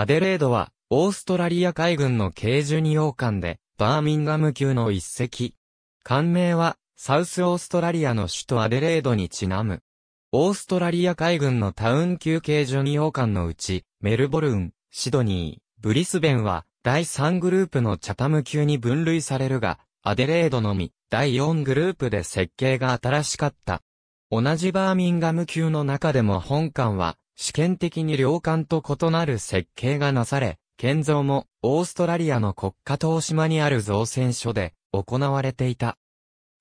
アデレードは、オーストラリア海軍の軽巡洋艦で、バーミンガム級の一隻。艦名は、サウスオーストラリアの首都アデレードにちなむ。オーストラリア海軍のタウン級軽巡洋艦のうち、メルボルン、シドニー、ブリスベンは、第3グループのチャタム級に分類されるが、アデレードのみ、第4グループで設計が新しかった。同じバーミンガム級の中でも本艦は、試験的に両艦と異なる設計がなされ、建造もオーストラリアの国家東島にある造船所で行われていた。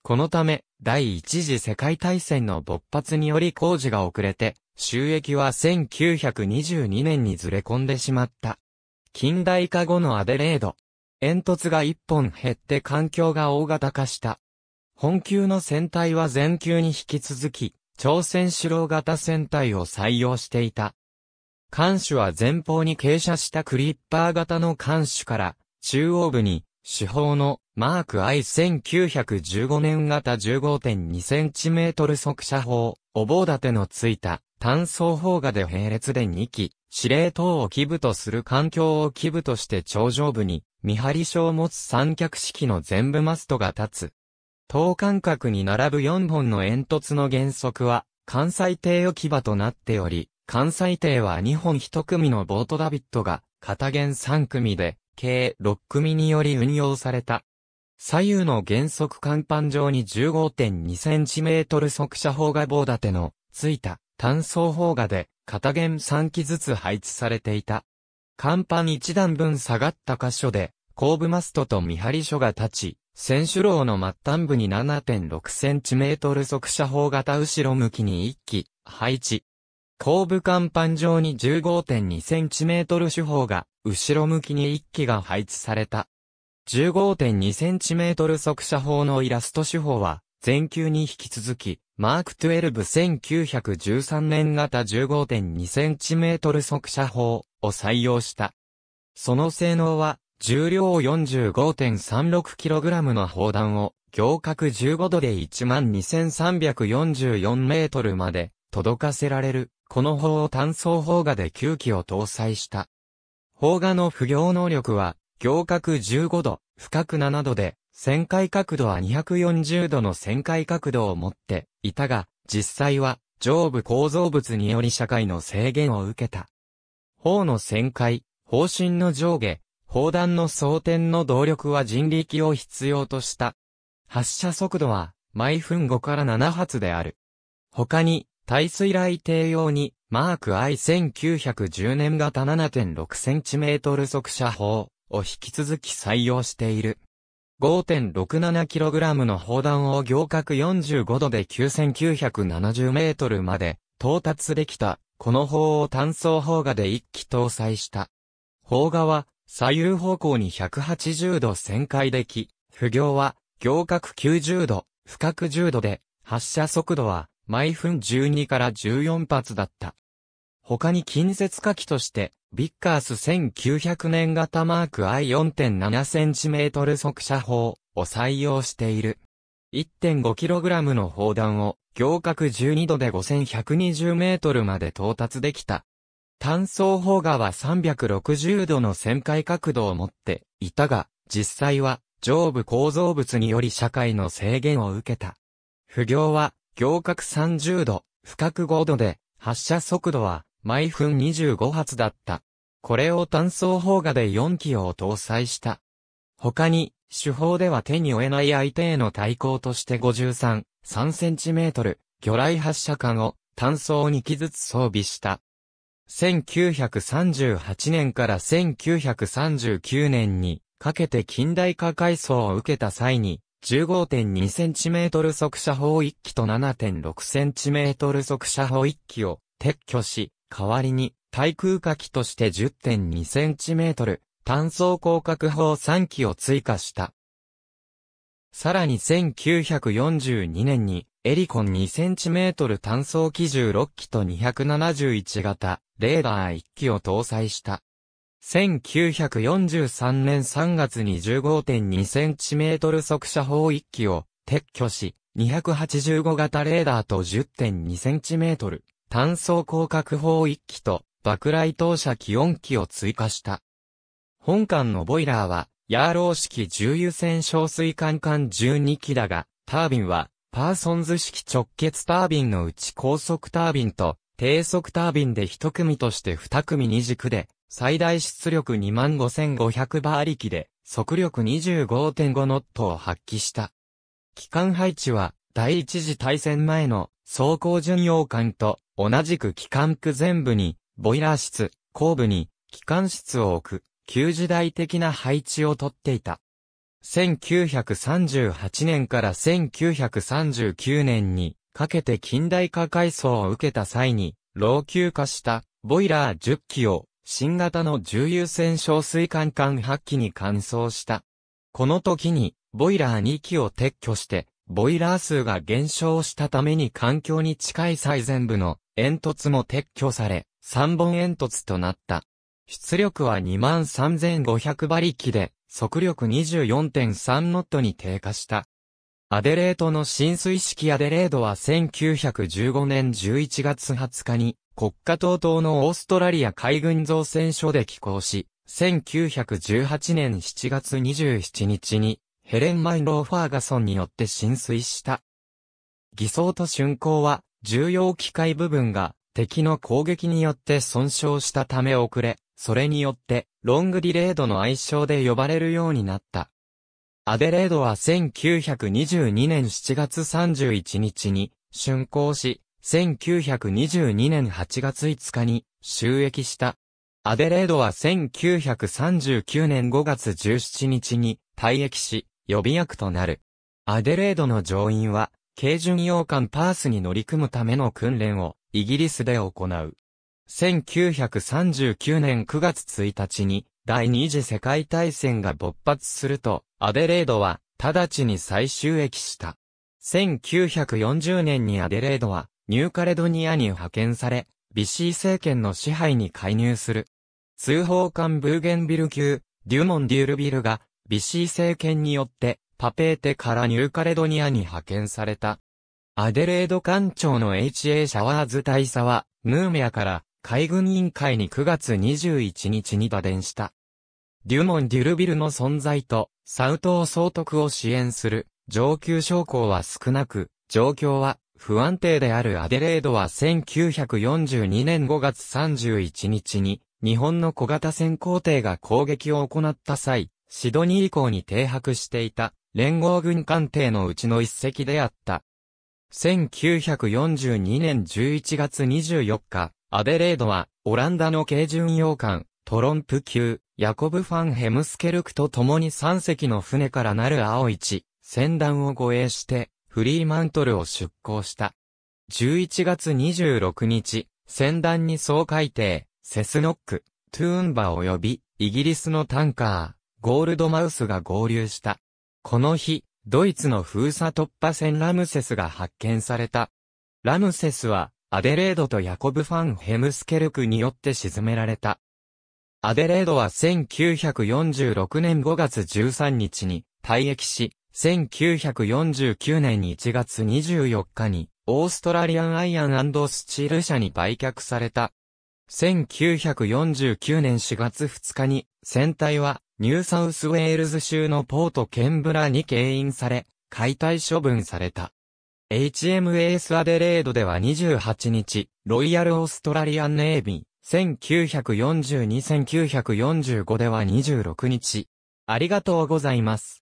このため、第一次世界大戦の勃発により工事が遅れて、収益は1922年にずれ込んでしまった。近代化後のアデレード。煙突が一本減って環境が大型化した。本級の船体は前級に引き続き、朝鮮主郎型船体を採用していた。艦首は前方に傾斜したクリッパー型の艦首から、中央部に、主砲のマーク I1915 年型 15.2cm 速射砲、お棒立てのついた単装砲画で並列で2機、司令塔を基部とする環境を基部として頂上部に、見張り所を持つ三脚式の全部マストが立つ。等間隔に並ぶ4本の煙突の原則は、関西艇置き場となっており、関西艇は2本1組のボートダビットが、片弦3組で、計6組により運用された。左右の原則甲板上に 15.2cm 速射砲が棒立ての、ついた単装砲画で、片弦3機ずつ配置されていた。甲板一段分下がった箇所で、後部マストと見張り所が立ち、船首楼の末端部に 7.6cm 速射砲型後ろ向きに1機配置。後部甲板上に 15.2cm 主砲が、後ろ向きに1機が配置された。15.2cm 速射砲のイラスト手法は、前級に引き続き、マーク12 1913年型 15.2cm 速射砲を採用した。その性能は、重量 45.36kg の砲弾を、行角15度で12,344メートルまで届かせられる。この砲を単装砲画で9機を搭載した。砲画の不行能力は、行角15度、深く7度で、旋回角度は240度の旋回角度を持っていたが、実際は上部構造物により社会の制限を受けた。砲の旋回、方針の上下、砲弾の装填の動力は人力を必要とした。発射速度は毎分5から7発である。他に、耐水雷艇用に、マーク I1910 年型 7.6cm 速射砲を引き続き採用している。5.67kg の砲弾を行角45度で9970メートルまで到達できた、この砲を単装砲画で一機搭載した。砲画は左右方向に180度旋回でき、不行は行角90度、深く10度で、発射速度は毎分12から14発だった。他に近接火器として、ビッカース1900年型マーク I4.7cm 速射砲を採用している。1.5kg の砲弾を行角12度で5120メートルまで到達できた。単装砲画は360度の旋回角度を持っていたが、実際は上部構造物により社会の制限を受けた。不行は行角30度、深く5度で、発射速度は毎分25発だった。これを単装砲画で4機を搭載した。他に、手法では手に負えない相手への対抗として53、3センチメートル、魚雷発射管を単装2機ずつ装備した。1938年から1939年にかけて近代化改装を受けた際に 15.2cm 速射砲1機と 7.6cm 速射砲1機を撤去し、代わりに対空火器として 10.2cm 単装広角砲3機を追加した。さらに1942年にエリコン 2cm 単装機16機と271型レーダー1機を搭載した。1943年3月に 15.2cm 速射砲1機を撤去し、285型レーダーと 10.2cm 単装広角砲1機と爆雷投射気温機を追加した。本艦のボイラーは、ヤーロー式重油船小水管管12機だが、タービンは、パーソンズ式直結タービンのうち高速タービンと低速タービンで一組として二組二軸で、最大出力25,500馬力で、速力25.5ノットを発揮した。機関配置は、第一次大戦前の走行巡洋艦と同じく機関区全部に、ボイラー室、後部に機関室を置く、旧時代的な配置をとっていた。1938年から1939年にかけて近代化改装を受けた際に老朽化したボイラー10機を新型の重油船小水管管8機に換装した。この時にボイラー2機を撤去してボイラー数が減少したために環境に近い最前部の煙突も撤去され3本煙突となった。出力は23,500馬力で速力24.3ノットに低下した。アデレードの浸水式アデレードは1915年11月20日に国家統統のオーストラリア海軍造船所で寄港し、1918年7月27日にヘレン・マイロー・ファーガソンによって浸水した。偽装と竣工は重要機械部分が敵の攻撃によって損傷したため遅れ、それによって、ロングディレードの愛称で呼ばれるようになった。アデレードは1922年7月31日に竣工し、1922年8月5日に収益した。アデレードは1939年5月17日に退役し、予備役となる。アデレードの乗員は、軽巡洋艦パースに乗り組むための訓練をイギリスで行う。1939年9月1日に第二次世界大戦が勃発すると、アデレードは直ちに再収益した。1940年にアデレードはニューカレドニアに派遣され、ビシー政権の支配に介入する。通報艦ブーゲンビル級、デュモン・デュールビルが、ビシー政権によって、パペーテからニューカレドニアに派遣された。アデレード艦長の HA シャワーズ大佐は、ヌーメアから海軍委員会に9月21日に打電した。デュモン・デュルビルの存在と、サウト総督を支援する上級将校は少なく、状況は不安定であるアデレードは1942年5月31日に、日本の小型潜航艇が攻撃を行った際、シドニー港に停泊していた連合軍艦艇のうちの一隻であった。1942年11月24日、アデレードは、オランダの軽巡洋艦、トロンプ級、ヤコブ・ファン・ヘムスケルクと共に3隻の船からなる青一、船団を護衛して、フリーマントルを出港した。11月26日、船団に総海艇、セスノック、トゥーンバ及び、イギリスのタンカー、ゴールドマウスが合流した。この日、ドイツの封鎖突破船ラムセスが発見された。ラムセスは、アデレードとヤコブ・ファン・ヘムスケルクによって沈められた。アデレードは1946年5月13日に退役し、1949年1月24日にオーストラリアンアイアンスチール社に売却された。1949年4月2日に船体はニューサウスウェールズ州のポートケンブラに牽引され、解体処分された。HMAS アデレードでは28日、ロイヤルオーストラリアンネイビー、1942-1945では26日。ありがとうございます。